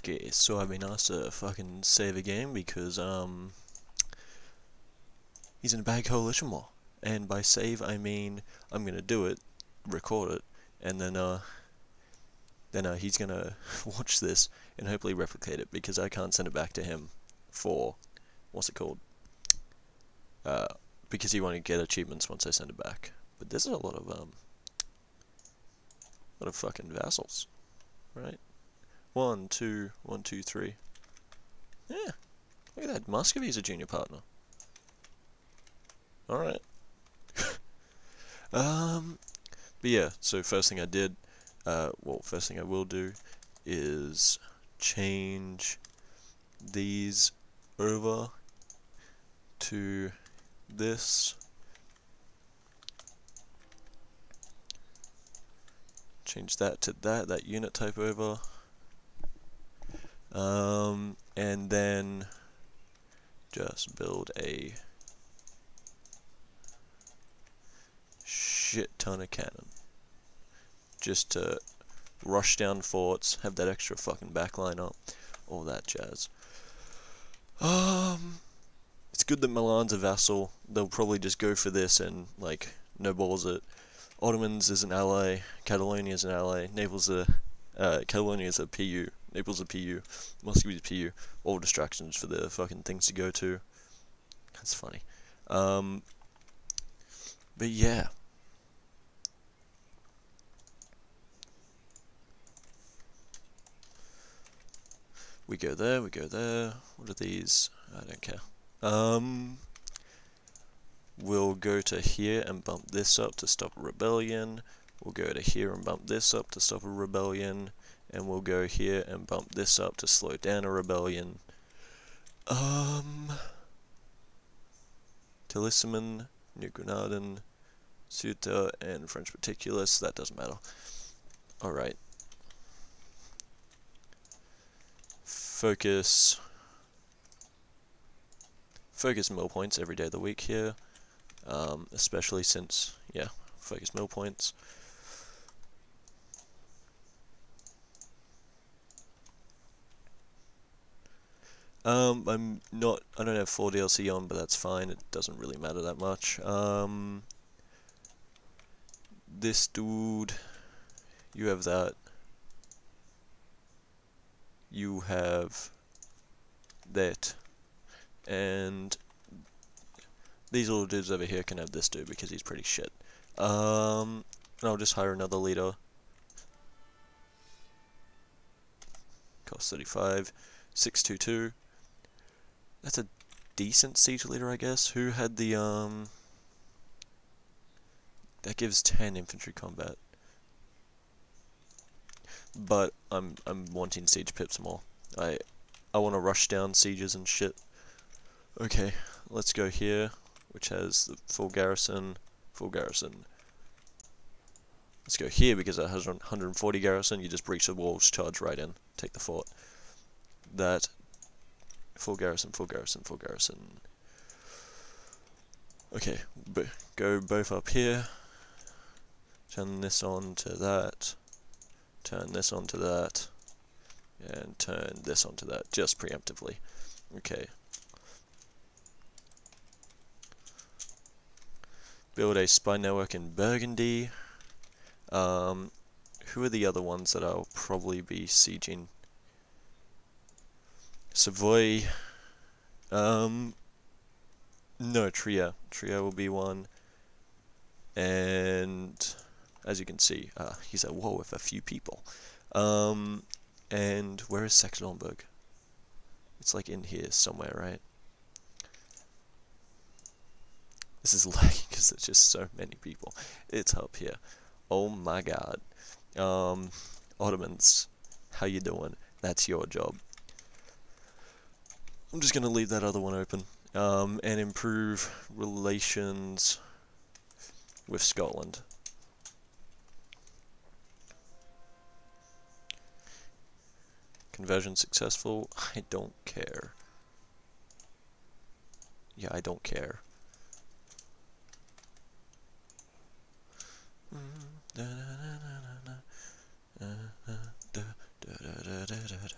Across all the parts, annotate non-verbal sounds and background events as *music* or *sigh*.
Okay, so I've been asked to fucking save a game because, um, he's in a bad coalition war. And by save, I mean I'm gonna do it, record it, and then, uh, then uh, he's gonna *laughs* watch this and hopefully replicate it because I can't send it back to him for, what's it called? Uh, because he won't get achievements once I send it back. But there's a lot of, um, a lot of fucking vassals, right? One, two, one, two, three. Yeah, look at that. Muscovy's a junior partner. Alright. *laughs* um, but yeah, so first thing I did, uh, well, first thing I will do is change these over to this. Change that to that, that unit type over. Um, and then just build a shit ton of cannon. Just to rush down forts, have that extra fucking backline up, all that jazz. Um, it's good that Milan's a vassal. They'll probably just go for this and like no balls it. Ottomans is an ally. Catalonia is an ally. Naples a uh, Catalonia is a PU. Naples a PU. Muscovy a PU. All distractions for the fucking things to go to. That's funny. Um, but yeah. We go there, we go there. What are these? I don't care. Um, we'll go to here and bump this up to stop a rebellion. We'll go to here and bump this up to stop a rebellion. And we'll go here and bump this up to slow down a rebellion. Um, Talisman, New Granadan, Ceuta, and French Meticulous. That doesn't matter. Alright. Focus. Focus mill points every day of the week here. Um, especially since, yeah, focus mill points. Um, I'm not, I don't have 4 DLC on, but that's fine, it doesn't really matter that much. Um, this dude, you have that. You have that. And these little dudes over here can have this dude because he's pretty shit. Um, and I'll just hire another leader. Cost 35. 622. That's a decent siege leader, I guess. Who had the, um... That gives 10 infantry combat. But I'm I'm wanting siege pips more. I I want to rush down sieges and shit. Okay, let's go here, which has the full garrison, full garrison. Let's go here because it has 140 garrison. You just breach the walls, charge right in, take the fort. That full garrison, full garrison, full garrison. Okay, go both up here. Turn this on to that. Turn this on to that. And turn this onto that, just preemptively. Okay. Build a spy network in Burgundy. Um, who are the other ones that I'll probably be sieging? Savoy. Um, no, Trier. Trier will be one. And as you can see, uh, he's at war with a few people. Um, and where is Saxe-Lauenburg? It's like in here somewhere, right? This is *laughs* lagging because there's just so many people. It's up here. Oh my god. Um, Ottomans, how you doing? That's your job. I'm just gonna leave that other one open. Um, and improve relations with Scotland. Conversion successful. I don't care. Yeah, I don't care. Da da da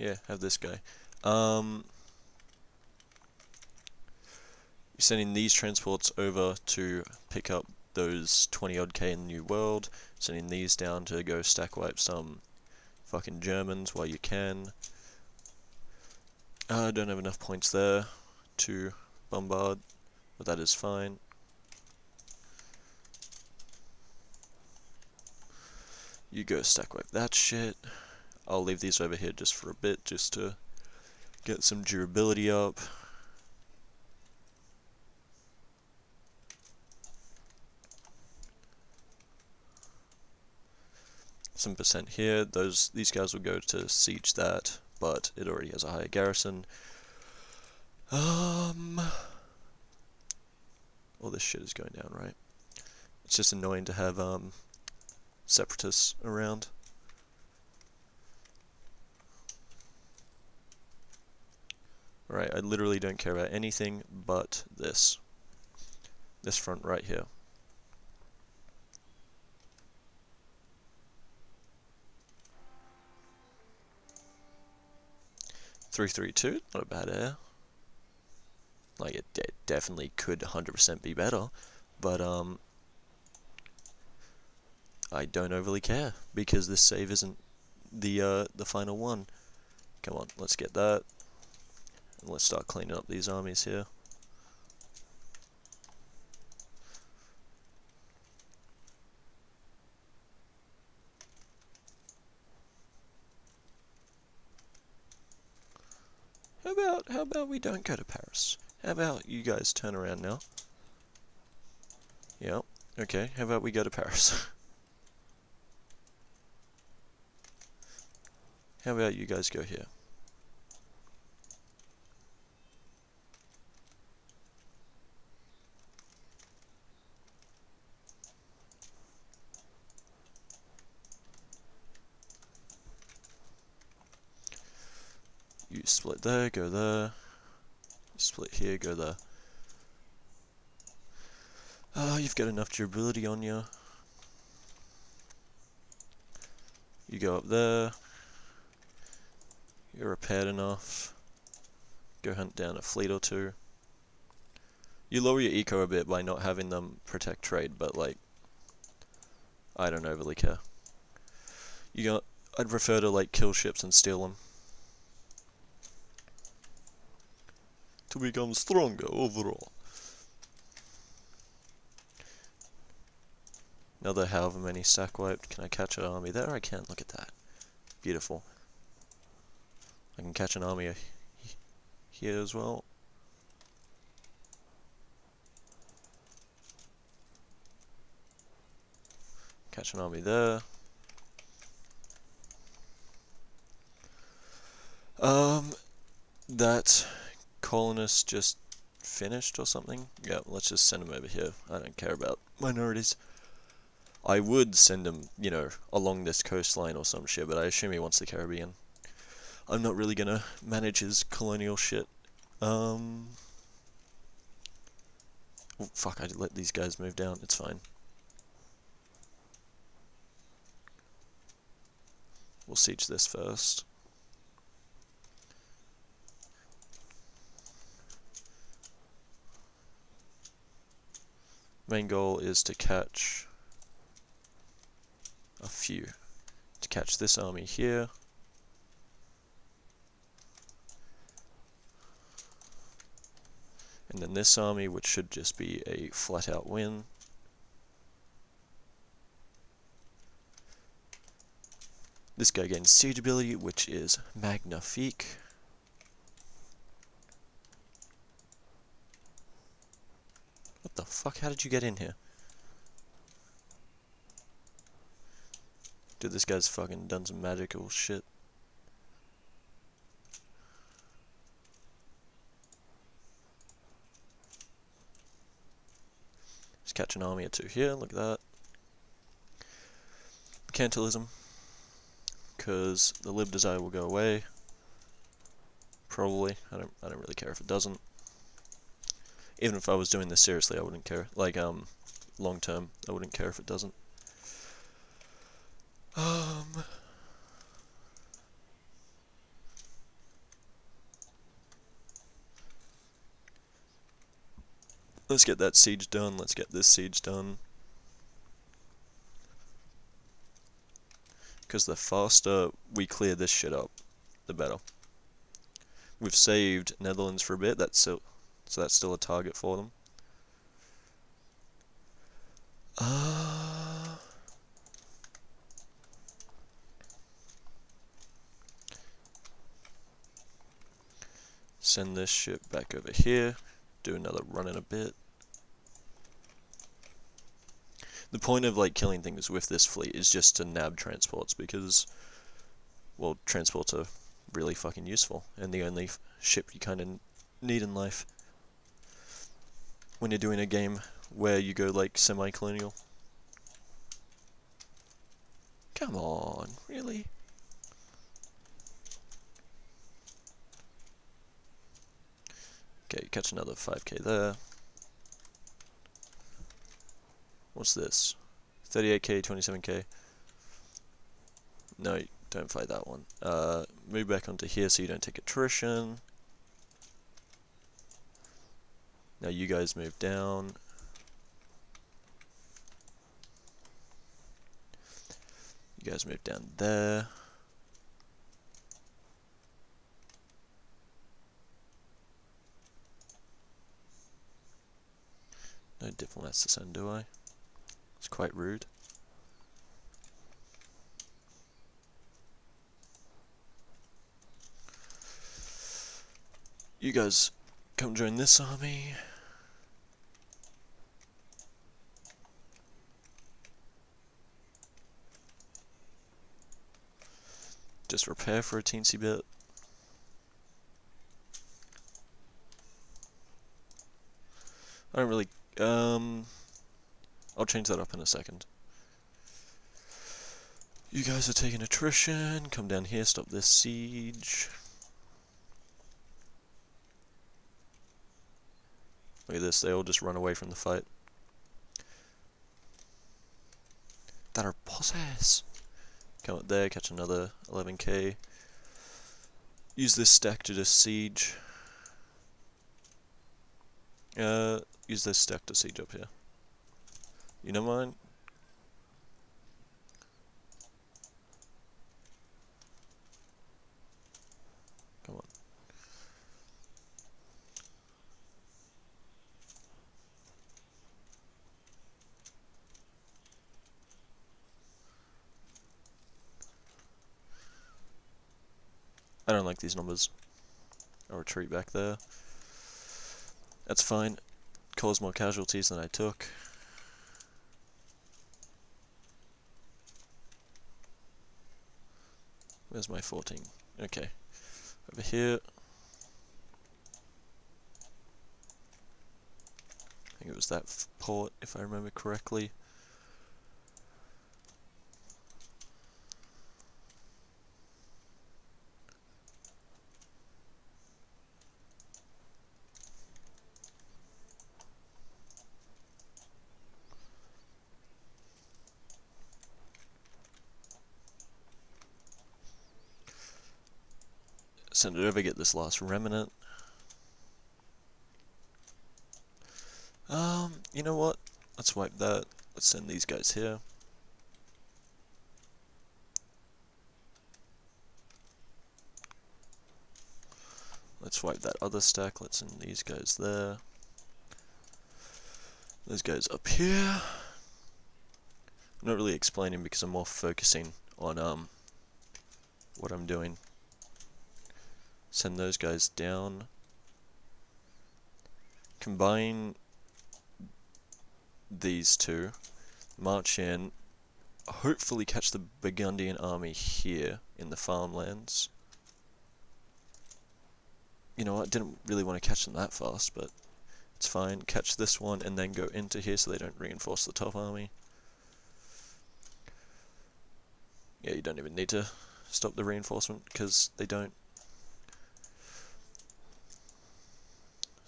Yeah, have this guy. Um, you're sending these transports over to pick up those 20 odd K in the New World, sending these down to go stack wipe some fucking Germans while you can. I uh, don't have enough points there to bombard, but that is fine. You go stack wipe that shit. I'll leave these over here just for a bit, just to get some durability up. some percent here. Those these guys will go to siege that, but it already has a higher garrison. Um, all this shit is going down, right? It's just annoying to have um separatists around. Right, I literally don't care about anything but this. This front right here. 332, not a bad air. Like, it de definitely could 100% be better, but, um, I don't overly care, because this save isn't the, uh, the final one. Come on, let's get that. Let's start cleaning up these armies here. How about, how about we don't go to Paris? How about you guys turn around now? Yep, okay, how about we go to Paris? *laughs* how about you guys go here? Split there, go there. Split here, go there. Ah, uh, you've got enough durability on you. You go up there. You're repaired enough. Go hunt down a fleet or two. You lower your eco a bit by not having them protect trade, but like, I don't overly care. You got, I'd prefer to like kill ships and steal them. To become stronger overall. Another however many stack wiped. Can I catch an army there? I can't Look at that. Beautiful. I can catch an army here as well. Catch an army there. Um, that colonists just finished or something? Yeah, let's just send them over here. I don't care about minorities. I would send him, you know, along this coastline or some shit, but I assume he wants the Caribbean. I'm not really gonna manage his colonial shit. Um... Oh, fuck, I let these guys move down, it's fine. We'll siege this first. Main goal is to catch a few. To catch this army here. And then this army, which should just be a flat out win. This guy gains siege ability, which is magnifique. The fuck? How did you get in here? Dude, this guy's fucking done some magical shit. Let's catch an army or two here, look at that. Mercantilism. Because the lib desire will go away. Probably. I don't I don't really care if it doesn't. Even if I was doing this seriously I wouldn't care. Like um long term, I wouldn't care if it doesn't. Um Let's get that siege done, let's get this siege done. Because the faster we clear this shit up, the better. We've saved Netherlands for a bit, that's still, so that's still a target for them. Uh, send this ship back over here, do another run in a bit. The point of like killing things with this fleet is just to nab transports because, well, transports are really fucking useful and the only ship you kind of need in life when you're doing a game where you go like semi-colonial. Come on, really? Okay, catch another 5k there. What's this? 38k, 27k. No, don't fight that one. Uh, move back onto here so you don't take attrition. Now you guys move down. You guys move down there. No diplomats to send, do I? It's quite rude. You guys come join this army. Just repair for a teensy bit. I don't really, um, I'll change that up in a second. You guys are taking attrition, come down here, stop this siege. Look at this, they all just run away from the fight. That are bosses! Come up there, catch another 11k. Use this stack to just siege. Uh, use this stack to siege up here. You know mine? I these numbers. I'll retreat back there. That's fine. Caused more casualties than I took. Where's my 14? Okay. Over here. I think it was that port, if I remember correctly. Send it over, get this last remnant. Um, you know what? Let's wipe that. Let's send these guys here. Let's wipe that other stack. Let's send these guys there. Those guys up here. I'm not really explaining because I'm more focusing on um what I'm doing. Send those guys down. Combine these two. March in. hopefully catch the Burgundian army here in the farmlands. You know what, didn't really want to catch them that fast, but it's fine. Catch this one and then go into here so they don't reinforce the top army. Yeah, you don't even need to stop the reinforcement because they don't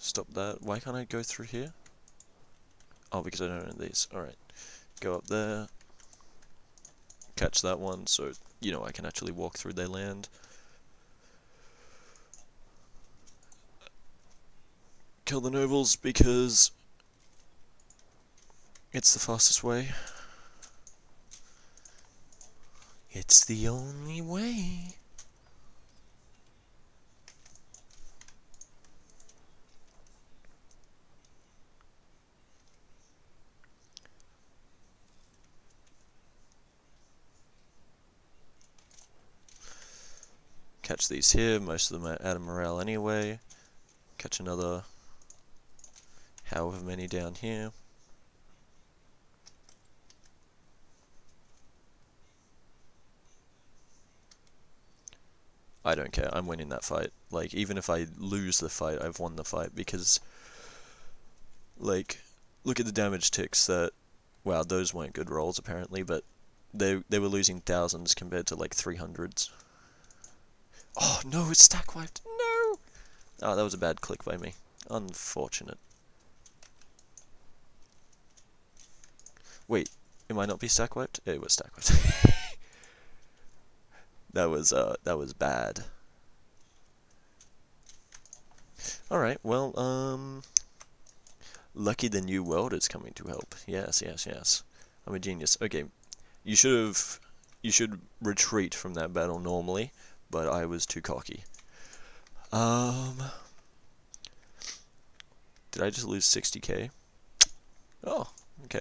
stop that. Why can't I go through here? Oh, because I don't own these. Alright. Go up there. Catch that one so, you know, I can actually walk through their land. Kill the nobles because it's the fastest way. It's the only way. Catch these here, most of them are out of morale anyway. Catch another however many down here. I don't care, I'm winning that fight. Like, even if I lose the fight, I've won the fight, because, like, look at the damage ticks that, wow, those weren't good rolls apparently, but they, they were losing thousands compared to, like, 300s. Oh, no, it's stack wiped, no! Oh, that was a bad click by me. Unfortunate. Wait, it might not be stack wiped? It was stack wiped. *laughs* that was uh that was bad. Alright, well, um Lucky the new world is coming to help. Yes, yes, yes. I'm a genius. Okay. You should have you should retreat from that battle normally, but I was too cocky. Um Did I just lose 60k? Oh, okay.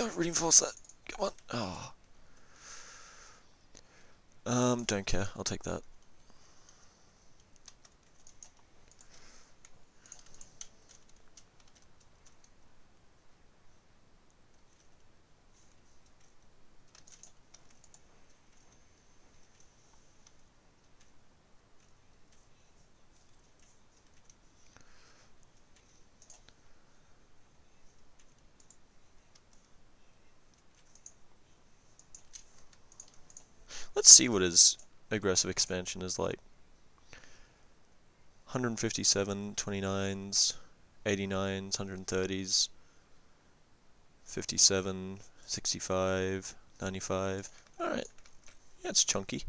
Don't reinforce that. Come on. Oh. Um, don't care. I'll take that. Let's see what his aggressive expansion is like. 157, 29s, 89s, 130s, 57, 65, 95. Alright. It's chunky.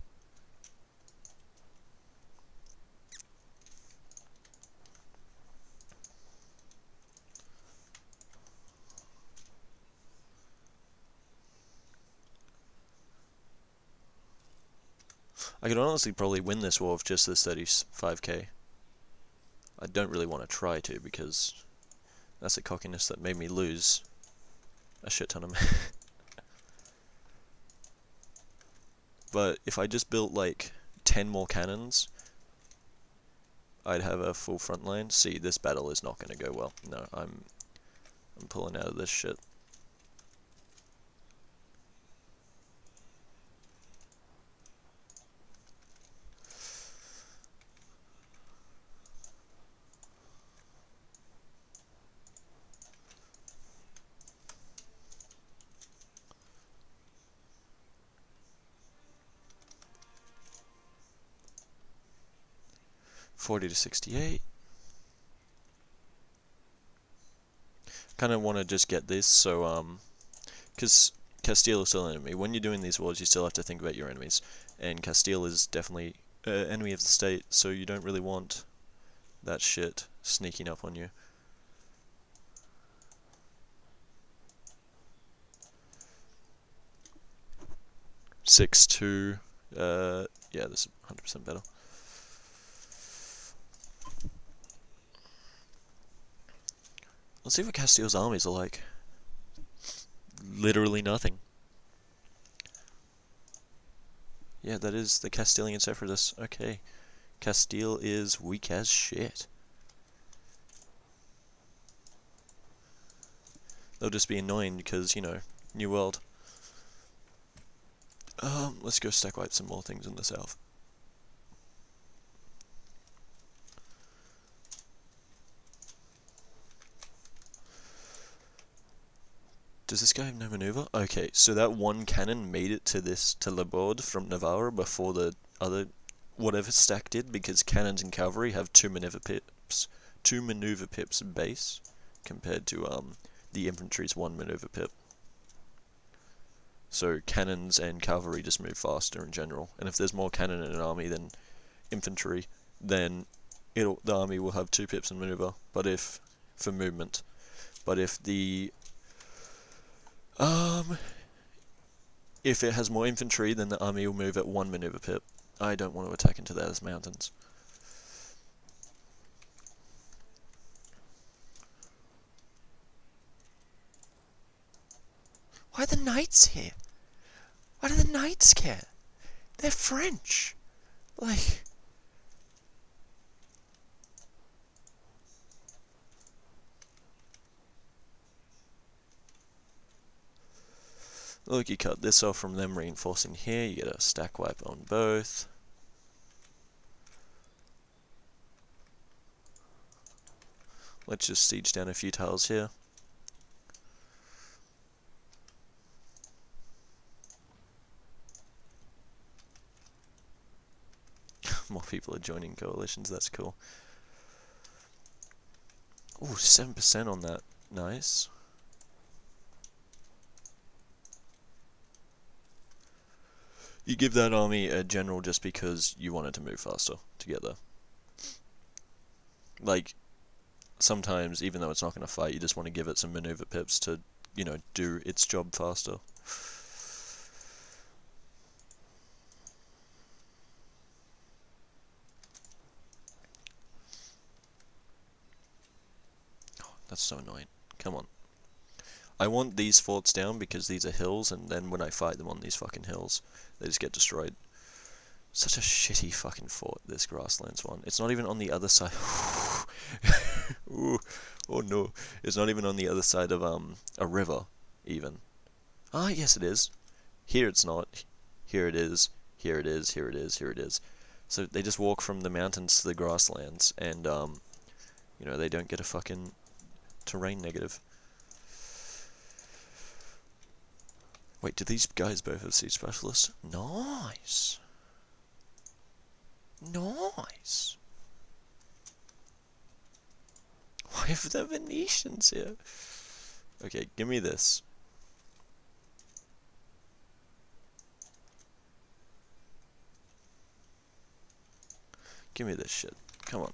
I could honestly probably win this war with just this 35k. I don't really want to try to because that's a cockiness that made me lose a shit ton of *laughs* But if I just built like 10 more cannons, I'd have a full front line. See, this battle is not going to go well. No, I'm I'm pulling out of this shit. 40 to 68. Kind of want to just get this, so, um, because Castile is still an enemy. When you're doing these wars, you still have to think about your enemies, and Castile is definitely an uh, enemy of the state, so you don't really want that shit sneaking up on you. Six two. Uh, yeah, this is hundred percent better. Let's see what Castile's armies are like. Literally nothing. Yeah, that is the Castilian Separatists. Okay. Castile is weak as shit. They'll just be annoying because, you know, New World. Um, let's go stack wipe some more things in the south. Does this guy have no maneuver? Okay, so that one cannon made it to this to Labourd from Navarra before the other whatever stack did because cannons and cavalry have two maneuver pips, two maneuver pips base compared to um the infantry's one maneuver pip. So cannons and cavalry just move faster in general, and if there's more cannon in an army than infantry, then the army will have two pips in maneuver. But if for movement, but if the um, if it has more infantry, then the army will move at one maneuver pip. I don't want to attack into those mountains. Why are the knights here? Why do the knights care? They're French. Like... Look, you cut this off from them reinforcing here, you get a stack wipe on both. Let's just siege down a few tiles here. *laughs* More people are joining coalitions, that's cool. Oh, 7% on that. Nice. You give that army a general just because you want it to move faster together. Like, sometimes, even though it's not going to fight, you just want to give it some maneuver pips to, you know, do its job faster. *gasps* That's so annoying. Come on. I want these forts down because these are hills, and then when I fight them on these fucking hills, they just get destroyed. Such a shitty fucking fort, this grasslands one. It's not even on the other side. *laughs* Ooh, oh no. It's not even on the other side of um a river, even. Ah, yes it is. Here it's not. Here it is. Here it is. Here it is. Here it is. So they just walk from the mountains to the grasslands, and um, you know, they don't get a fucking terrain negative. Wait, do these guys both have siege specialists? Nice. Nice. Why have the Venetians here? Okay, give me this. Give me this shit. Come on.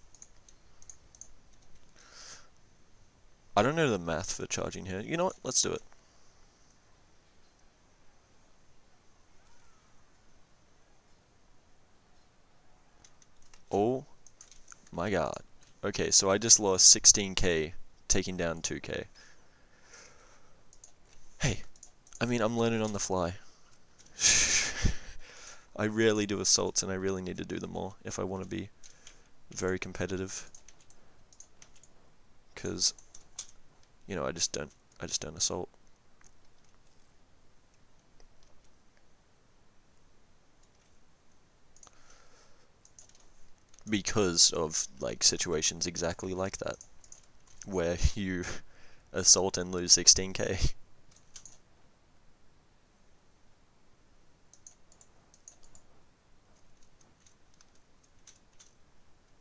I don't know the math for charging here. You know what? Let's do it. Oh my god. Okay, so I just lost 16k taking down 2k. Hey, I mean, I'm learning on the fly. *laughs* I rarely do assaults and I really need to do them more if I want to be very competitive. Cause, you know, I just don't, I just don't assault. Because of like situations exactly like that where you *laughs* assault and lose 16k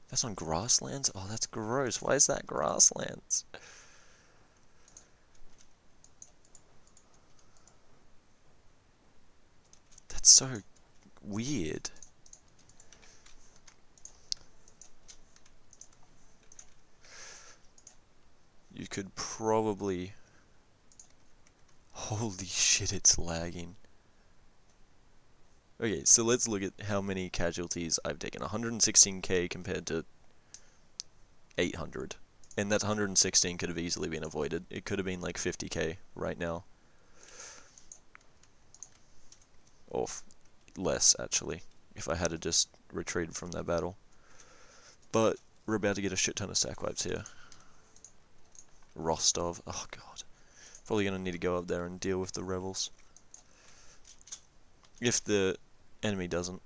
That's on grasslands? Oh, that's gross. Why is that grasslands? That's so weird. Could probably... Holy shit, it's lagging. Okay, so let's look at how many casualties I've taken. 116k compared to 800. And that 116 could have easily been avoided. It could have been like 50k right now. Or less, actually, if I had to just retreated from that battle. But we're about to get a shit ton of stack wipes here. Rostov. Oh god. Probably going to need to go up there and deal with the rebels. If the enemy doesn't.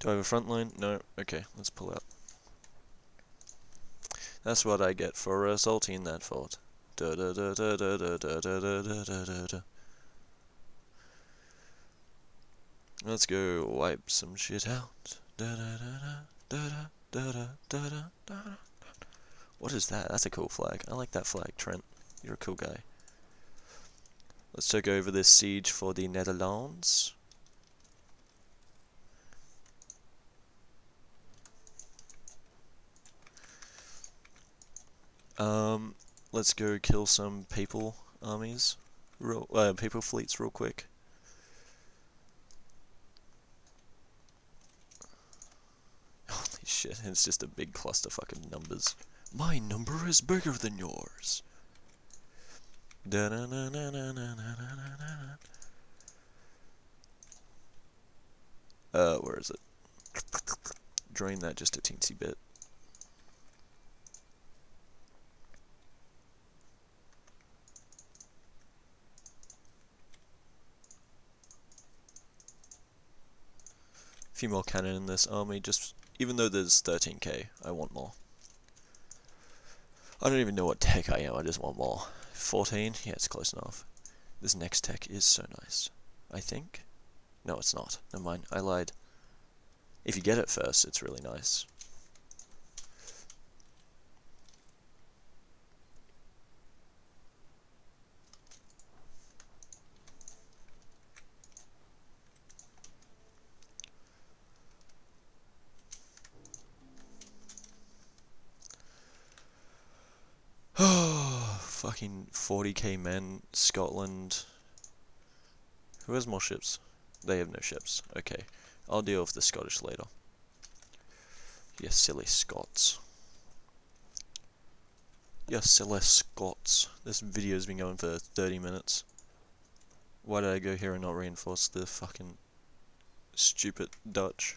Do I have a front line? No. Okay, let's pull out. That's what I get for assaulting that fort. Let's go wipe some shit out. Da, da, da, da da da da da. What is that? That's a cool flag. I like that flag, Trent. You're a cool guy. Let's take over this siege for the Netherlands. Um, let's go kill some people armies, real, uh, people fleets real quick. Shit, it's just a big cluster of fucking numbers. My number is bigger than yours. Da -na -na -na -na -na -na -na Uh, where is it? Drain that just a teensy bit. few more cannon in this army, just even though there's 13k, I want more. I don't even know what tech I am, I just want more. 14? Yeah, it's close enough. This next tech is so nice. I think? No, it's not. Never mind, I lied. If you get it first, it's really nice. Fucking 40k men, Scotland. Who has more ships? They have no ships. Okay, I'll deal with the Scottish later. You silly Scots. You silly Scots. This video's been going for 30 minutes. Why did I go here and not reinforce the fucking stupid Dutch?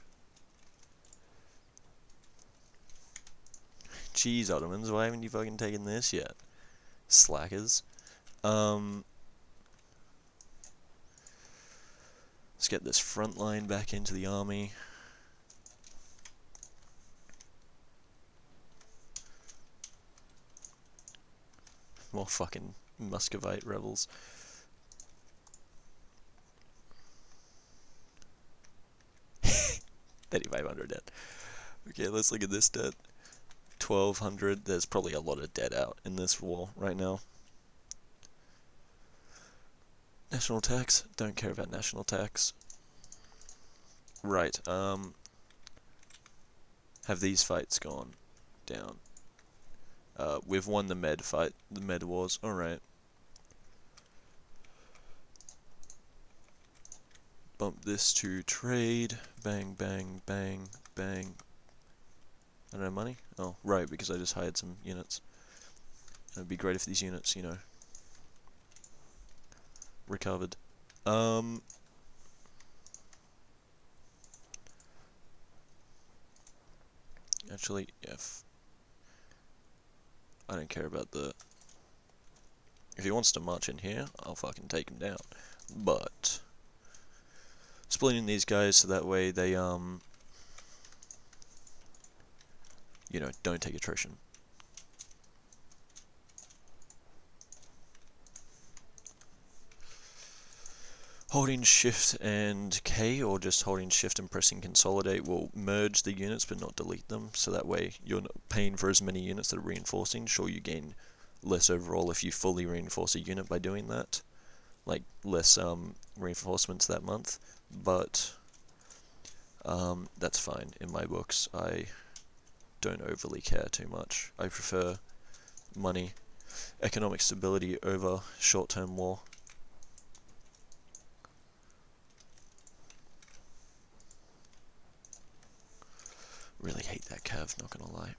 Jeez, Ottomans, why haven't you fucking taken this yet? Slackers. Um, let's get this front line back into the army. More fucking Muscovite rebels. *laughs* Thirty-five hundred dead. Okay, let's look at this dead. 1200. There's probably a lot of dead out in this war right now. National tax? Don't care about national tax. Right, um... Have these fights gone down? Uh, we've won the med fight, the med wars, alright. Bump this to trade, bang, bang, bang, bang, I don't have money? Oh, right, because I just hired some units. It would be great if these units, you know, recovered. Um, actually, if I don't care about the. If he wants to march in here, I'll fucking take him down. But splitting these guys so that way they um you know, don't take attrition. Holding shift and K or just holding shift and pressing consolidate will merge the units but not delete them so that way you're not paying for as many units that are reinforcing. Sure you gain less overall if you fully reinforce a unit by doing that, like less um, reinforcements that month, but um, that's fine in my books. I don't overly care too much. I prefer money, economic stability over short-term war. Really hate that cav, not gonna lie.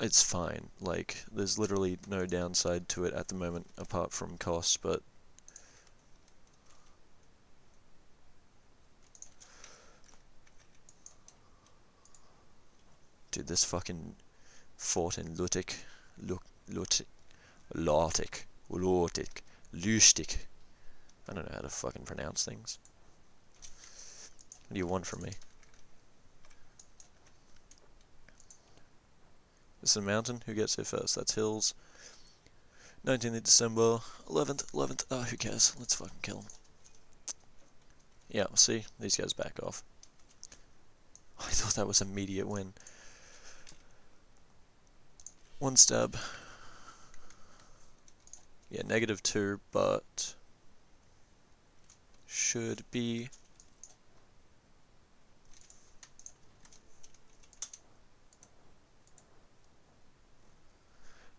It's fine, like, there's literally no downside to it at the moment apart from cost, but Dude, this fucking fort in Lutik, Lut, Lutik, Lautik, Lutik, Lustik. I don't know how to fucking pronounce things. What do you want from me? This is a mountain. Who gets here first? That's hills. 19th December. 11th. 11th. Oh, who cares? Let's fucking kill him. Yeah, see? These guys back off. I thought that was immediate win. One stab. Yeah, negative two, but should be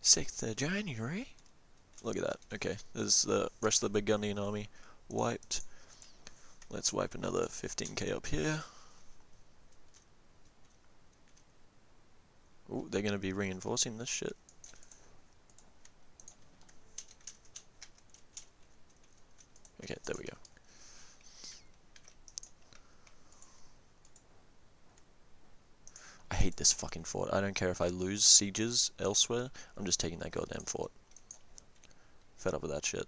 sixth of January. Look at that. Okay, there's the rest of the Burgundian army wiped. Let's wipe another 15k up here. Ooh, they're gonna be reinforcing this shit. Okay, there we go. I hate this fucking fort. I don't care if I lose sieges elsewhere, I'm just taking that goddamn fort. Fed up with that shit.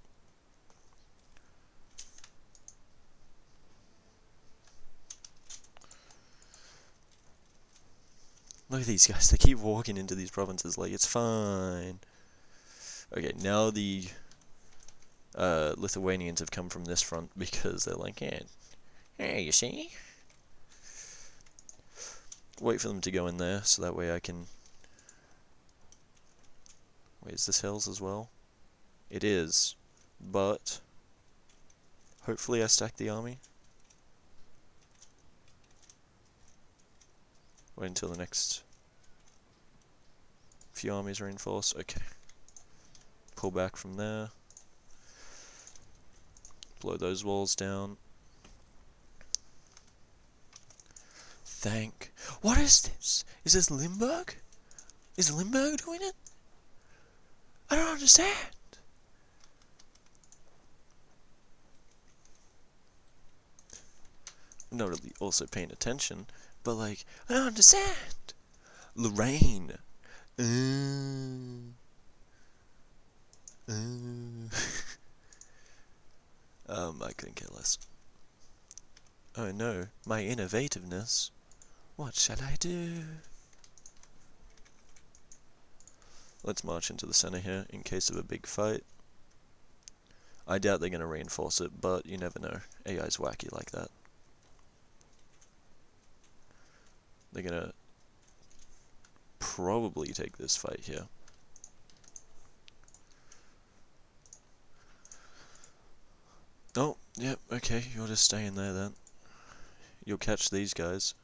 Look at these guys, *laughs* they keep walking into these provinces like it's fine. Okay, now the uh, Lithuanians have come from this front *laughs* because they're like, yeah, hey, you see? Wait for them to go in there, so that way I can... Wait, is this hills as well? It is, but... Hopefully I stack the army. Wait until the next few armies reinforce. Okay. Pull back from there. Blow those walls down. Thank. What is this? Is this Limburg? Is Limburg doing it? I don't understand. Not really also paying attention. But like, I don't understand. Lorraine. Uh, uh. *laughs* um, I couldn't care less. Oh no, my innovativeness. What shall I do? Let's march into the center here in case of a big fight. I doubt they're going to reinforce it, but you never know. AI's wacky like that. They're gonna probably take this fight here. Oh, yep, yeah, okay, you'll just stay in there then. You'll catch these guys.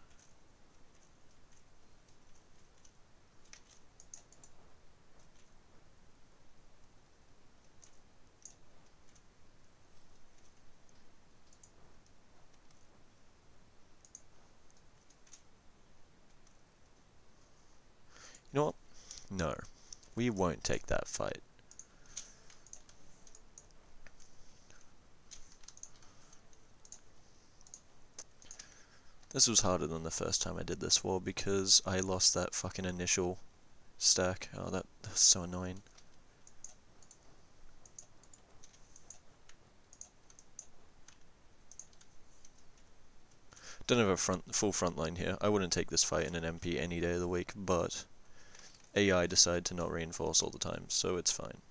You know what? No. We won't take that fight. This was harder than the first time I did this war because I lost that fucking initial stack. Oh, that, that's so annoying. Don't have a front, full front line here. I wouldn't take this fight in an MP any day of the week, but AI decide to not reinforce all the time, so it's fine.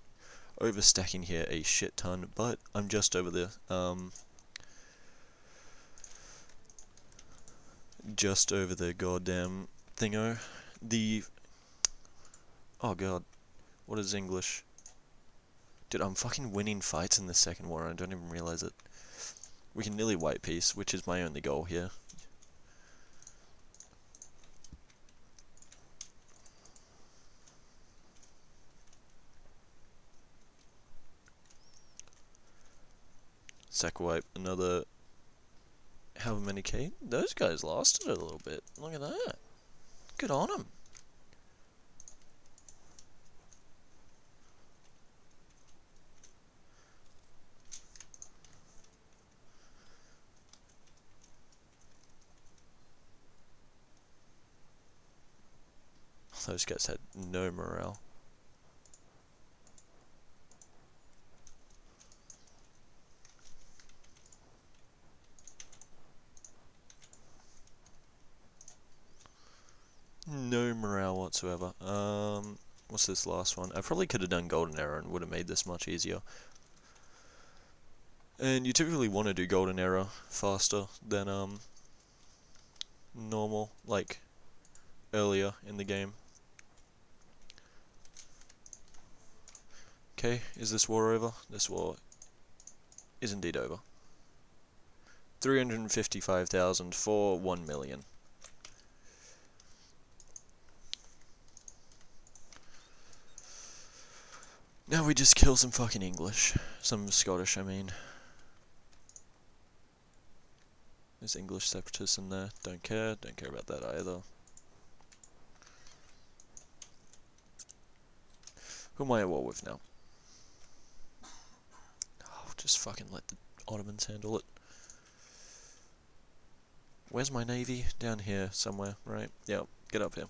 Overstacking here a shit ton, but I'm just over the, um, just over the goddamn thingo. The, oh god, what is English? Dude, I'm fucking winning fights in the second war, I don't even realize it. We can nearly wipe peace, which is my only goal here. Sack wipe, another however many K. Those guys lasted a little bit. Look at that. Good on them. Those guys had no morale. No morale whatsoever. Um, what's this last one? I probably could have done golden era and would have made this much easier. And you typically want to do golden era faster than um normal, like earlier in the game. Okay, is this war over? This war is indeed over. 355,000 for 1 million. Now we just kill some fucking English. Some Scottish, I mean. There's English separatists in there. Don't care. Don't care about that either. Who am I at war with now? Oh, just fucking let the Ottomans handle it. Where's my navy? Down here somewhere, right? Yeah, get up here.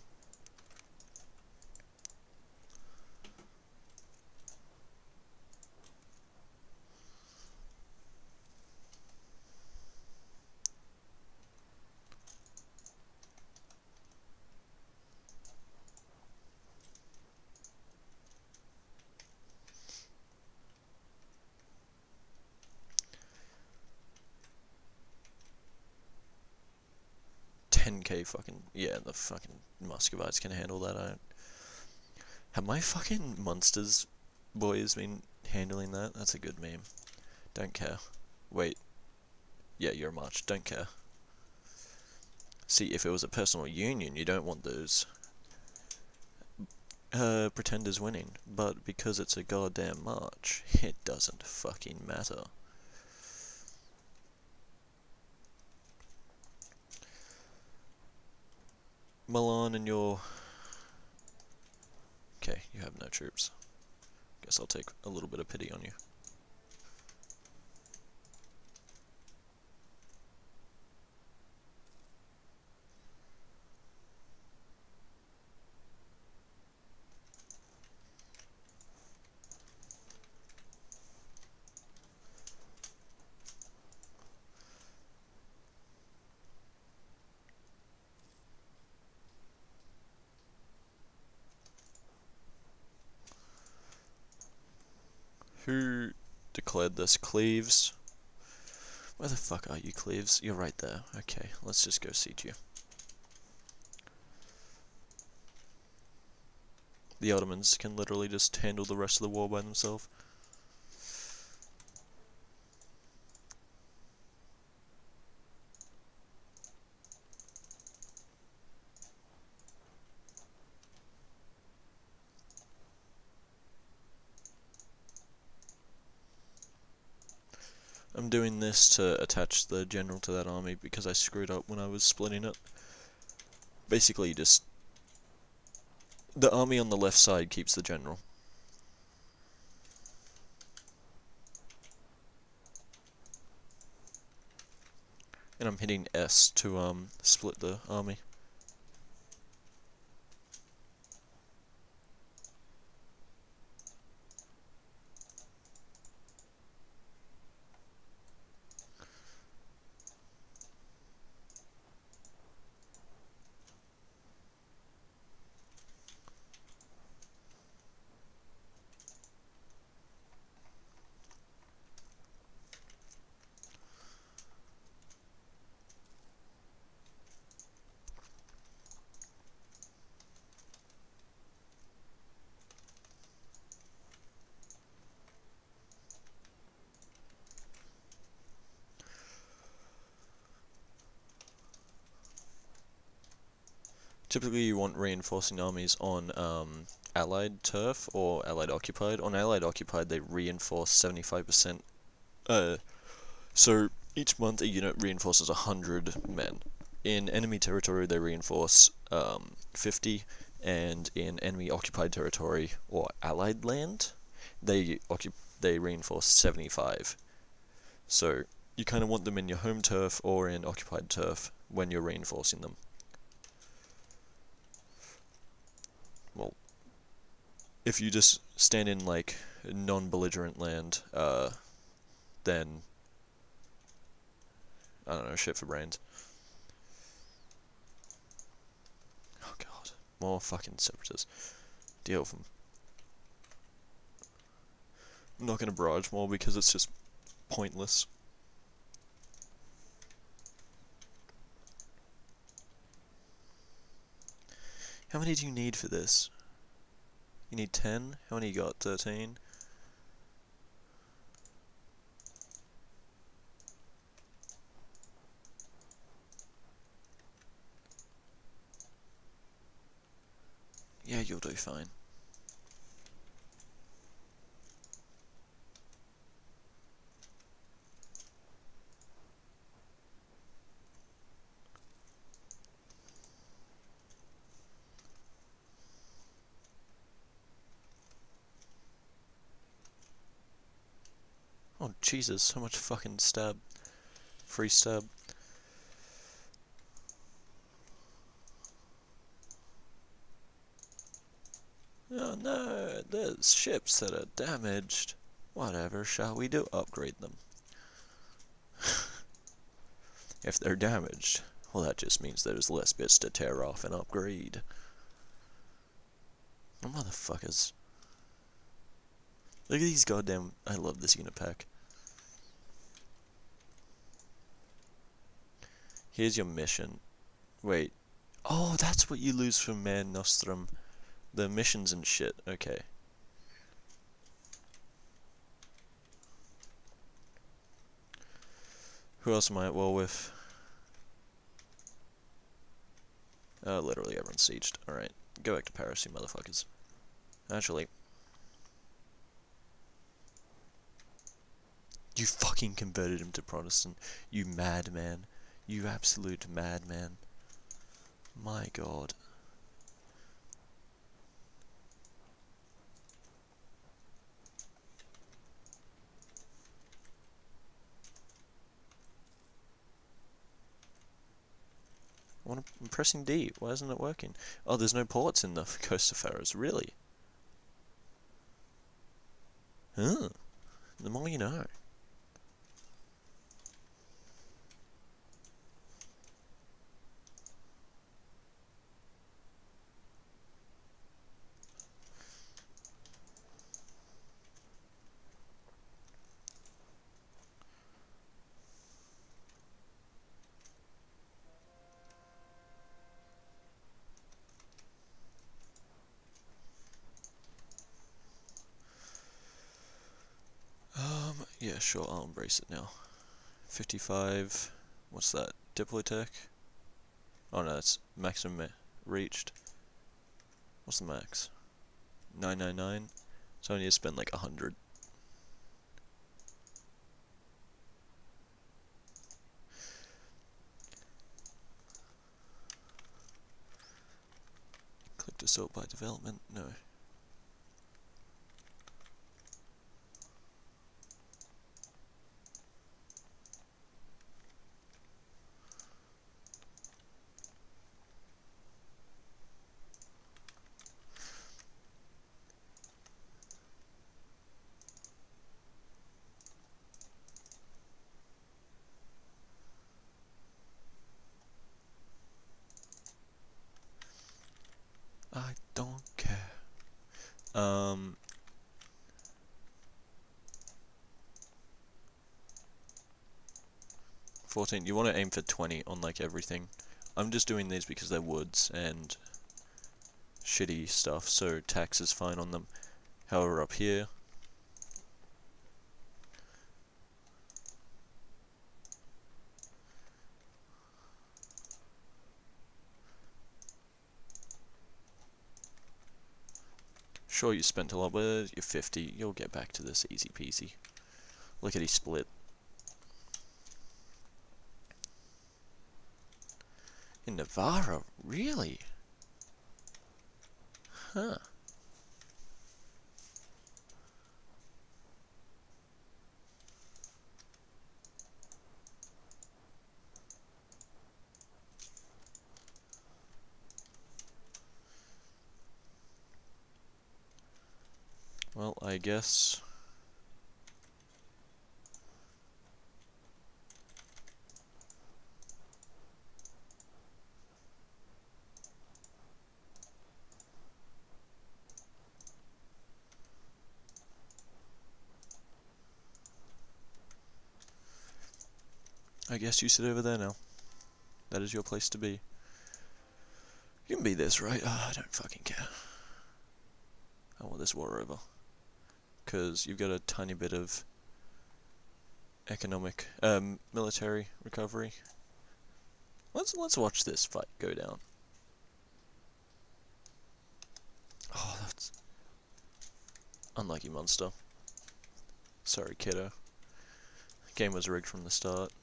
Fucking, yeah, the fucking Muscovites can handle that, I don't. Have my fucking monsters boys been handling that? That's a good meme. Don't care. Wait. Yeah, you're a march. Don't care. See, if it was a personal union, you don't want those uh, pretenders winning. But because it's a goddamn march, *laughs* it doesn't fucking matter. Milan and your... Okay, you have no troops. Guess I'll take a little bit of pity on you. Who declared this? Cleves? Where the fuck are you, Cleves? You're right there. Okay, let's just go siege you. The Ottomans can literally just handle the rest of the war by themselves. I'm doing this to attach the general to that army because I screwed up when I was splitting it. Basically just... The army on the left side keeps the general. And I'm hitting S to um split the army. Typically you want reinforcing armies on um, Allied turf or Allied occupied. On Allied occupied they reinforce 75% uh, So each month a unit reinforces 100 men. In enemy territory they reinforce um, 50 and in enemy occupied territory or allied land they they reinforce 75. So you kind of want them in your home turf or in occupied turf when you're reinforcing them. Well, if you just stand in like non-belligerent land, uh, then I don't know, shit for brains. Oh god, more fucking separatists. Deal with them. I'm not gonna barrage more because it's just pointless. How many do you need for this? You need 10? How many you got? 13? Yeah, you'll do fine. Oh Jesus, so much fucking stab. Free stab. Oh no, there's ships that are damaged. Whatever, shall we do? Upgrade them. *laughs* if they're damaged, well that just means there's less bits to tear off and upgrade. Motherfuckers. Look at these goddamn... I love this unit pack. Here's your mission. Wait. Oh, that's what you lose from Mare Nostrum. The missions and shit. Okay. Who else am I at war with? Uh, literally everyone's sieged. Alright. Go back to Paris, you motherfuckers. Actually... You fucking converted him to Protestant. You madman. You absolute madman. My god. I'm pressing D. Why isn't it working? Oh, there's no ports in the *laughs* Coast of Pharaohs. Really? Huh. The more you know. Yeah, sure, I'll embrace it now. 55, what's that, Diplomatic? Oh no, it's maximum reached. What's the max? 999? So I need to spend like 100. Click to sort by development? No. 14. You want to aim for 20 on like everything. I'm just doing these because they're woods and shitty stuff, so tax is fine on them. However, up here, Sure, you spent a lot, but you're 50. You'll get back to this easy peasy. Look at his split. Navarra? Really? Huh. Well, I guess... I guess you sit over there now. That is your place to be. You can be this, right? Oh, I don't fucking care. I want this war over because you've got a tiny bit of economic, um, military recovery. Let's let's watch this fight go down. Oh, that's unlucky monster. Sorry, kiddo. Game was rigged from the start.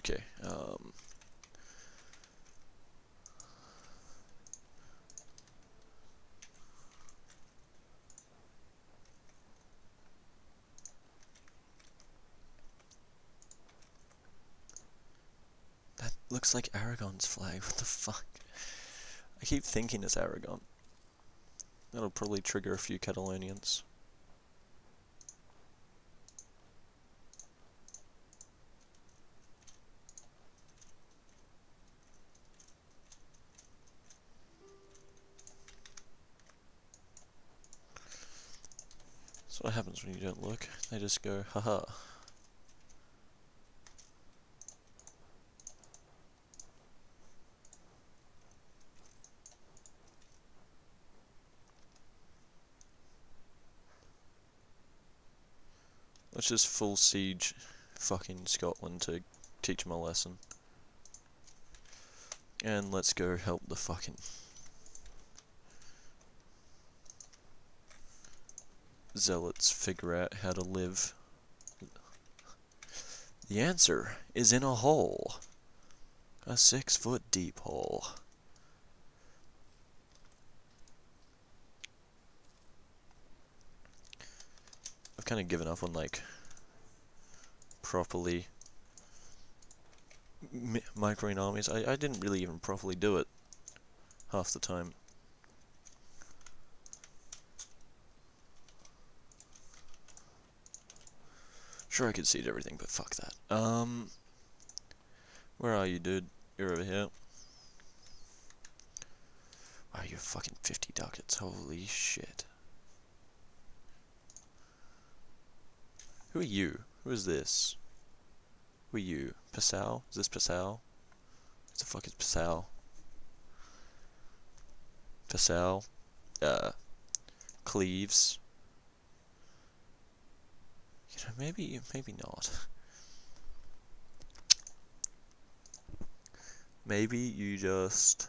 Okay, um... That looks like Aragon's flag, *laughs* what the fuck? I keep thinking it's Aragon. That'll probably trigger a few Catalonians. That's what happens when you don't look. They just go, haha. Let's just full siege fucking Scotland to teach them a lesson. And let's go help the fucking zealots figure out how to live. The answer is in a hole. A six foot deep hole. I've kind of given up on like properly microing armies. I, I didn't really even properly do it half the time. Sure, I could see everything, but fuck that. Um, where are you, dude? You're over here. Wow, you're fucking 50 ducats. Holy shit. Who are you? Who is this? Who are you? Passau? Is this Passau? What the fuck is Passau? Passau? Uh, Cleves? Maybe, maybe not. Maybe you just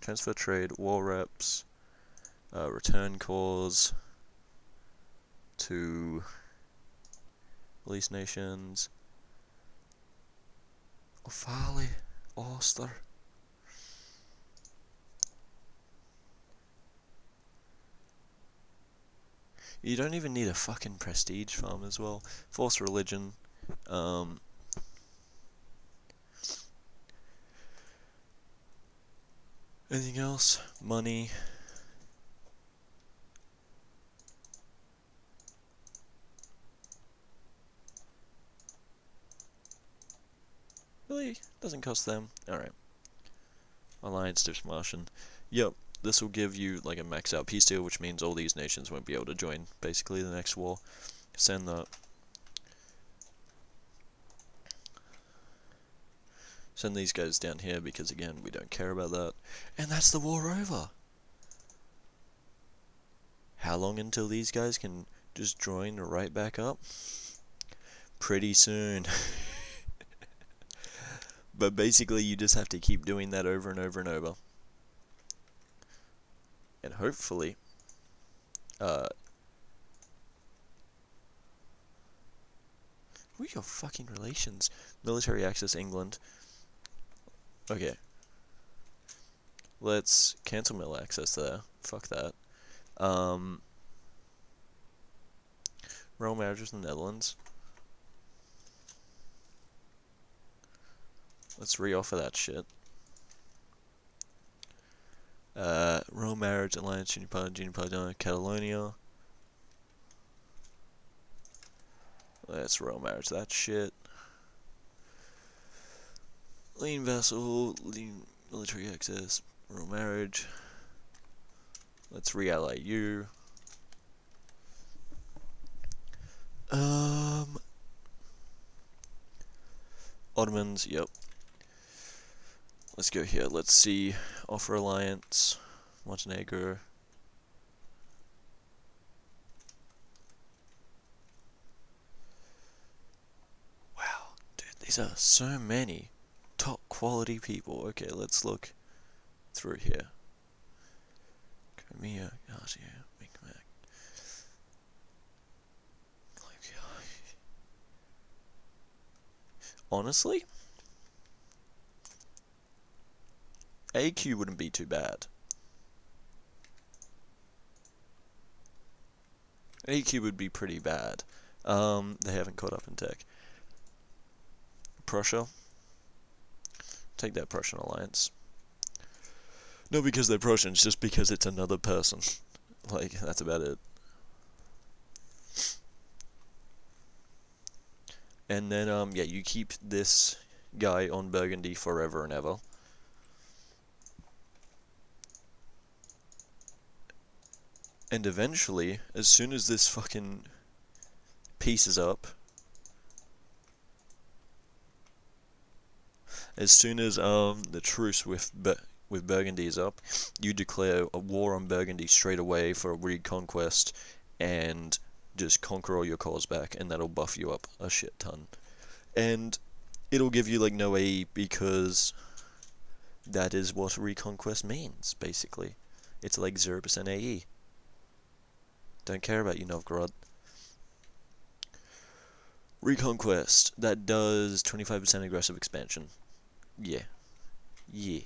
transfer trade, war reps, uh, return cause to release nations, Offaly, Ulster. You don't even need a fucking prestige farm as well. Force religion. Um, anything else? Money. Really? Doesn't cost them? Alright. Alliance Dips Martian. Yep this will give you like a max out peace deal, which means all these nations won't be able to join basically the next war. Send that. Send these guys down here because again we don't care about that. And that's the war over. How long until these guys can just join right back up? Pretty soon. *laughs* but basically, you just have to keep doing that over and over and over. Hopefully, uh, who are your fucking relations? Military access England. Okay. Let's cancel mill access there. Fuck that. Um, royal marriages in the Netherlands. Let's re-offer that shit. Uh, royal marriage, alliance, junior part, junior part, Catalonia. Let's royal marriage that shit. Lean vessel, lean military access, royal marriage. Let's re-ally you. Um, Ottomans, yep. Let's go here. Let's see. Offer alliance, Montenegro. Wow, dude, these are so many top quality people. Okay, let's look through here. Crimea, Garcia, Micmac. *laughs* Honestly, AQ wouldn't be too bad. AQ would be pretty bad. Um, they haven't caught up in tech. Prussia. Take that Prussian alliance. Not because they're Prussians, just because it's another person. *laughs* like, that's about it. And then, um, yeah, you keep this guy on Burgundy forever and ever. And eventually, as soon as this fucking peace is up, as soon as um the truce with with Burgundy is up, you declare a war on Burgundy straight away for a reconquest and just conquer all your cores back, and that'll buff you up a shit ton. And it'll give you like no AE because that is what reconquest means, basically. It's like 0% AE. Don't care about you, Novgorod. Reconquest. That does 25% aggressive expansion. Yeah. Yeah.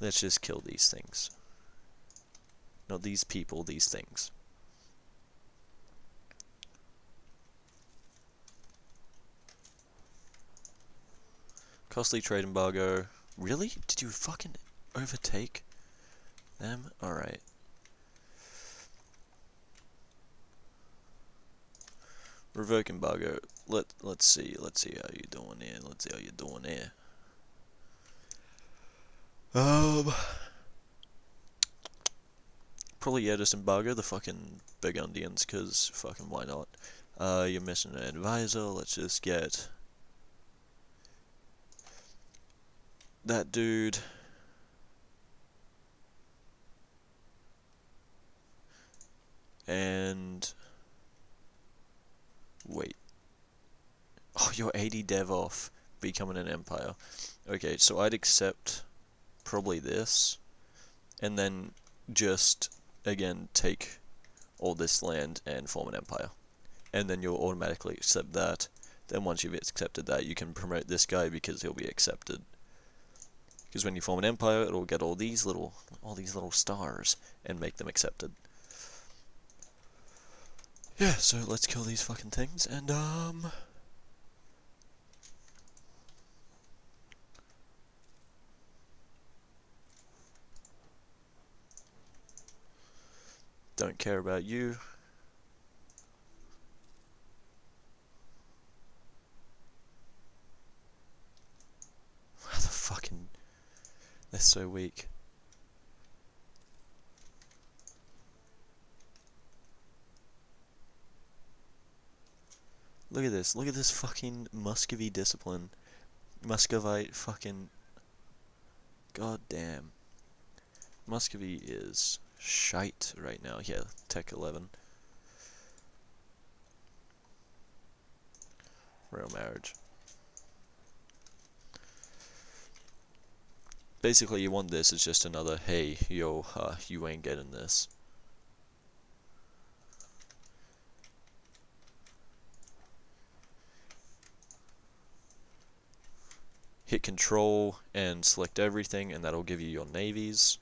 Let's just kill these things. Not these people, these things. Costly trade embargo. Really? Did you fucking overtake them? Alright. Revoke embargo. Let let's see. Let's see how you're doing here. Let's see how you're doing here. Um, probably yeah, just embargo the fucking Burgundians, cause fucking why not? Uh, you're missing an advisor. Let's just get that dude. And wait. Oh, you're 80 dev off becoming an empire. Okay, so I'd accept probably this, and then just, again, take all this land and form an empire. And then you'll automatically accept that. Then once you've accepted that, you can promote this guy because he'll be accepted. Because when you form an empire, it'll get all these little, all these little stars and make them accepted. Yeah, so let's kill these fucking things and um. Don't care about you. How the fucking... They're so weak. Look at this. Look at this fucking Muscovy discipline. Muscovite fucking... God damn. Muscovy is shite right now. Yeah, Tech 11. Real marriage. Basically, you want this, it's just another, hey, yo, uh, you ain't getting this. hit control and select everything and that'll give you your navies.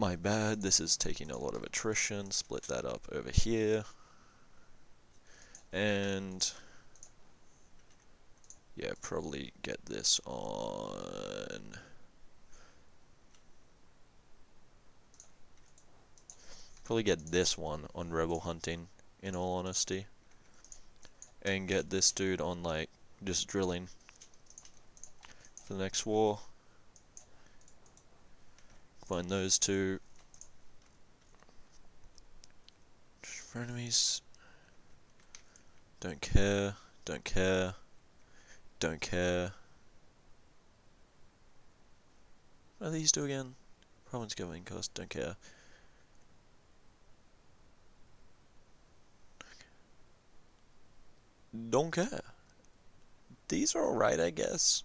My bad, this is taking a lot of attrition, split that up over here. And yeah, probably get this on probably get this one on rebel hunting in all honesty and get this dude on like just drilling for the next war. Find those two. For enemies. Don't care, don't care, don't care. What are these do again? Province going cost, don't care. Don't care these are alright, I guess.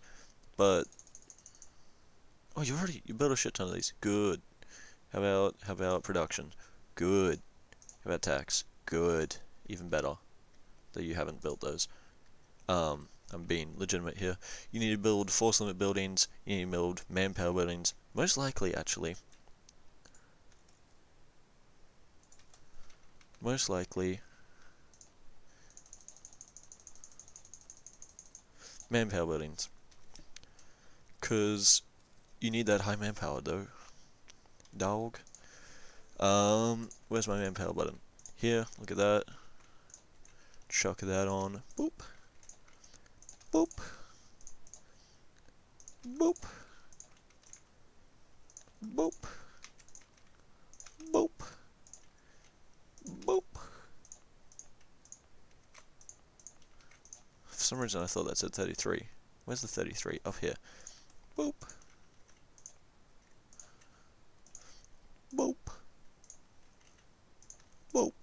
But oh, you already you built a shit ton of these. Good. How about how about production? Good. How about tax? Good. Even better. That you haven't built those. Um, I'm being legitimate here. You need to build force limit buildings. You need to build manpower buildings. Most likely, actually. Most likely, manpower buildings. Because you need that high manpower though. Dog. Um, where's my manpower button? Here, look at that. Chuck that on. Boop. Boop. Boop. Boop. Boop. Boop. For some reason I thought that said 33. Where's the 33? Up here. Boop. Boop. Boop.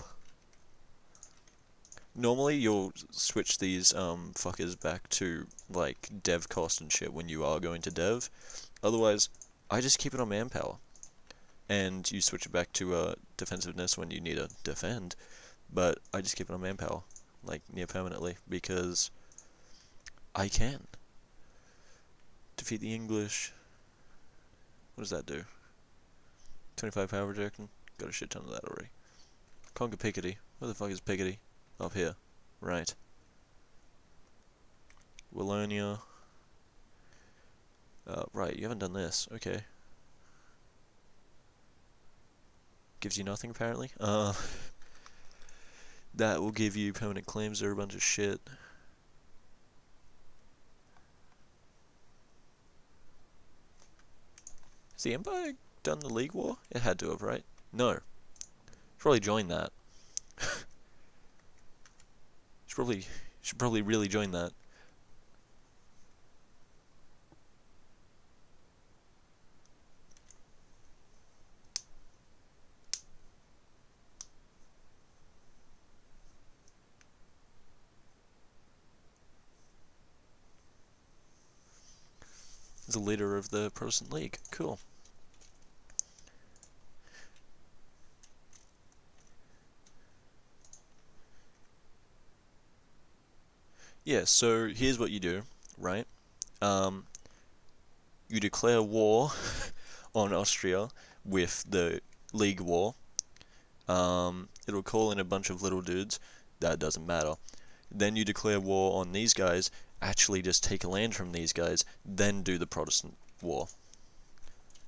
Normally you'll switch these um, fuckers back to like dev cost and shit when you are going to dev. Otherwise, I just keep it on manpower. And you switch it back to uh, defensiveness when you need to defend. But I just keep it on manpower, like near permanently, because I can. Defeat the English. What does that do? 25 power projection? Got a shit ton of that already. Conquer Picardy. Where the fuck is Picardy? Up here. Right. Wallonia. Uh, right, you haven't done this. Okay. Gives you nothing, apparently. Uh, *laughs* that will give you permanent claims. They're a bunch of shit. Has the Empire done the League War? It had to have, right? No. Should Probably join that. *laughs* should probably should probably really join that. the leader of the Protestant League. Cool. Yeah, so here's what you do, right? Um, you declare war *laughs* on Austria with the League War. Um, it'll call in a bunch of little dudes. That doesn't matter. Then you declare war on these guys, actually just take land from these guys, then do the Protestant war.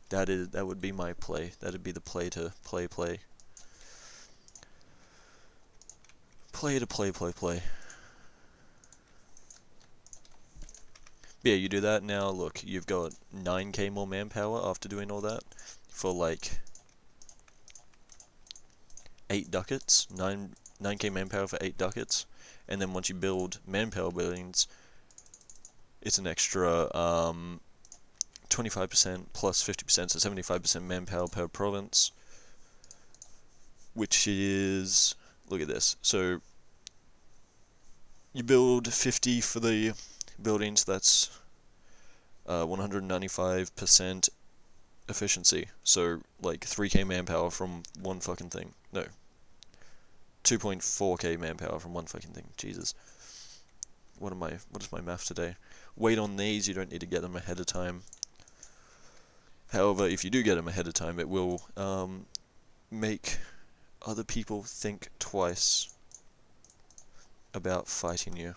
That is that would be my play. That'd be the play to play play. Play to play play play. Yeah, you do that now. Look, you've got 9k more manpower after doing all that for like 8 ducats. 9 9k manpower for 8 ducats. And then once you build manpower buildings, it's an extra um, 25% plus 50%, so 75% manpower per province, which is, look at this, so you build 50 for the buildings, that's uh, 195% efficiency, so like 3k manpower from one fucking thing, no, 2.4k manpower from one fucking thing, Jesus. What am I, what is my math today? Wait on these, you don't need to get them ahead of time. However, if you do get them ahead of time, it will um, make other people think twice about fighting you.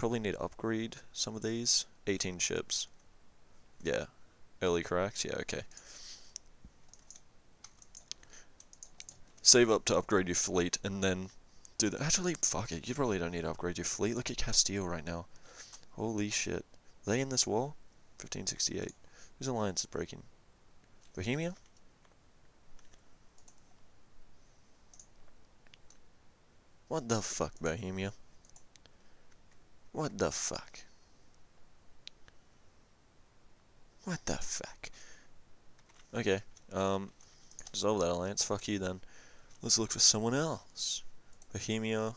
Probably need to upgrade some of these. 18 ships. Yeah. Early correct? Yeah, okay. Save up to upgrade your fleet and then do that. Actually, fuck it. You probably don't need to upgrade your fleet. Look at Castile right now. Holy shit. Are they in this war? 1568. Whose alliance is breaking? Bohemia? What the fuck, Bohemia? What the fuck? What the fuck? Okay, um, dissolve that alliance. Fuck you then. Let's look for someone else. Bohemia.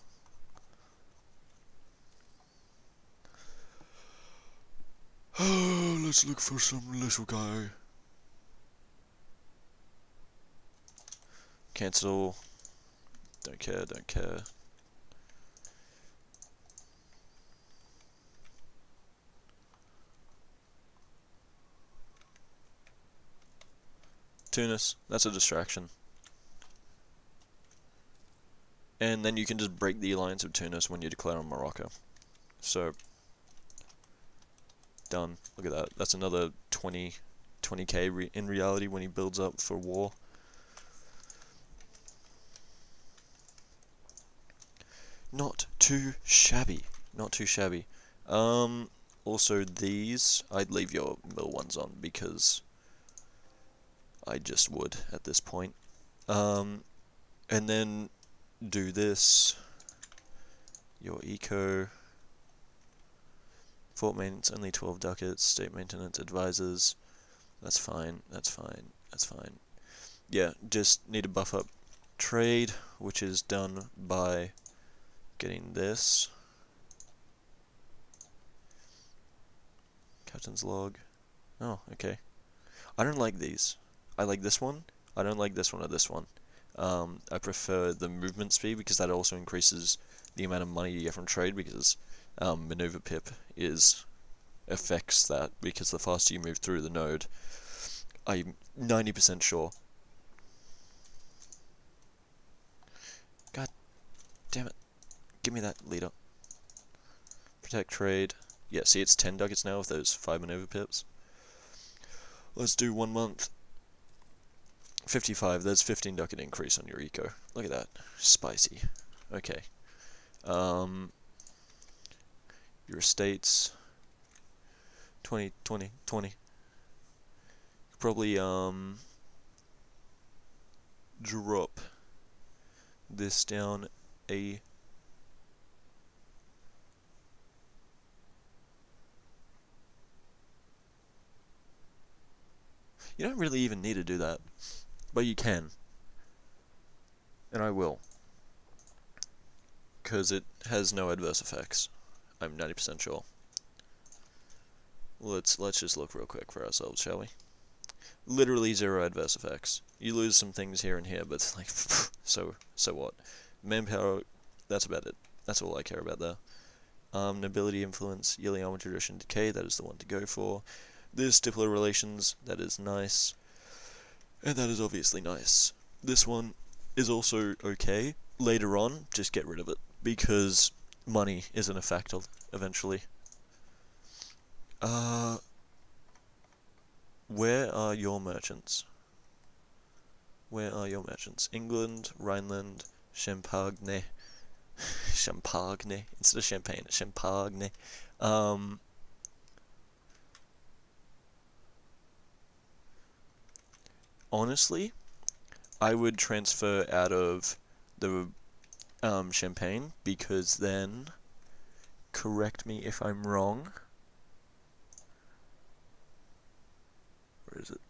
Oh, *sighs* let's look for some little guy. Cancel. Don't care, don't care. Tunis, that's a distraction. And then you can just break the alliance of Tunis when you declare on Morocco. So, done. Look at that. That's another 20, 20k re in reality when he builds up for war. Not too shabby. Not too shabby. Um, also these, I'd leave your mill ones on because I just would at this point. Um, and then do this, your eco, Fort maintenance only 12 ducats, state maintenance advisors, that's fine, that's fine, that's fine. Yeah, just need to buff up trade, which is done by getting this. Captain's log. Oh, okay. I don't like these. I like this one. I don't like this one or this one. Um, I prefer the movement speed because that also increases the amount of money you get from trade because um, maneuver pip is affects that because the faster you move through the node, I'm 90% sure. God damn it. Give me that leader. Protect trade. Yeah, see it's 10 ducats now with those 5 maneuver pips. Let's do one month. 55, there's 15 ducat increase on your eco. Look at that. Spicy. Okay. Um, your estates. 20, 20, 20. Probably, um, drop this down a You don't really even need to do that. But you can. And I will. Because it has no adverse effects. I'm 90% sure. Let's let's just look real quick for ourselves, shall we? Literally zero adverse effects. You lose some things here and here, but it's like, *laughs* so so what? Manpower, that's about it. That's all I care about there. Um, nobility influence, yearly armor tradition decay, that is the one to go for. This diplomatic relations, that is nice. And that is obviously nice. This one is also okay. Later on, just get rid of it. Because money isn't a factor, eventually. Uh, where are your merchants? Where are your merchants? England, Rhineland, Champagne. *laughs* Champagne. Instead of champagne, Champagne. Um, honestly, I would transfer out of the um, champagne because then, correct me if I'm wrong. Where is it?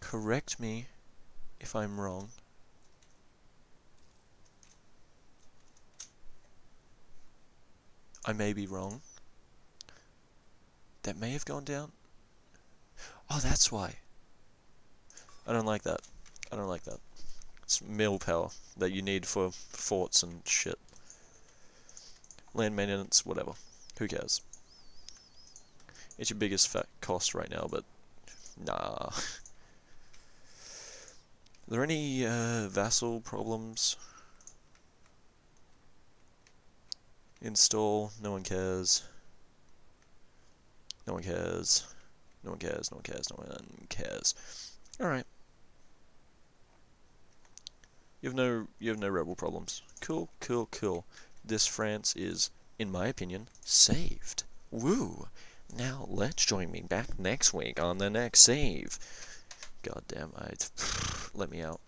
Correct me if I'm wrong. I may be wrong. That may have gone down. Oh, that's why. I don't like that. I don't like that. It's mill power that you need for forts and shit. Land maintenance, whatever. Who cares? It's your biggest fat cost right now, but nah. Are there any uh, vassal problems? Install, no one cares. No one cares. No one cares, no one cares, no one cares. Alright. You have no you have no rebel problems. Cool, cool, cool. This France is, in my opinion, saved. Woo! Now let's join me back next week on the next save. God damn, I *sighs* let me out.